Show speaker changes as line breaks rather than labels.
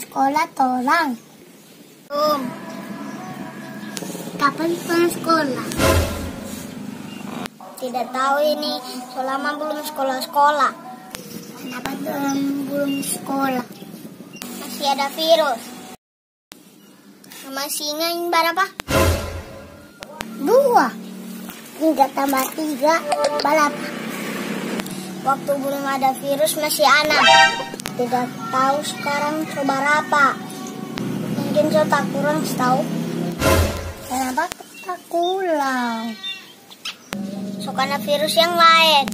sekolah tolong.
Belum.
Kapan pulang sekolah?
Tidak tahu ini, selama belum sekolah-sekolah.
Kenapa belum belum sekolah?
Masih ada virus. Masih ingat berapa?
Dua. Tiga tambah tiga berapa?
Waktu belum ada virus masih anak. Tidak tahu sekarang berapa. Mungkin saya tak kurang tahu.
Kenapa kita pulang?
So karena virus yang lain.